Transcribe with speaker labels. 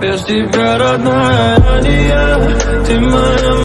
Speaker 1: Без тебя, родная, не я Ты моя.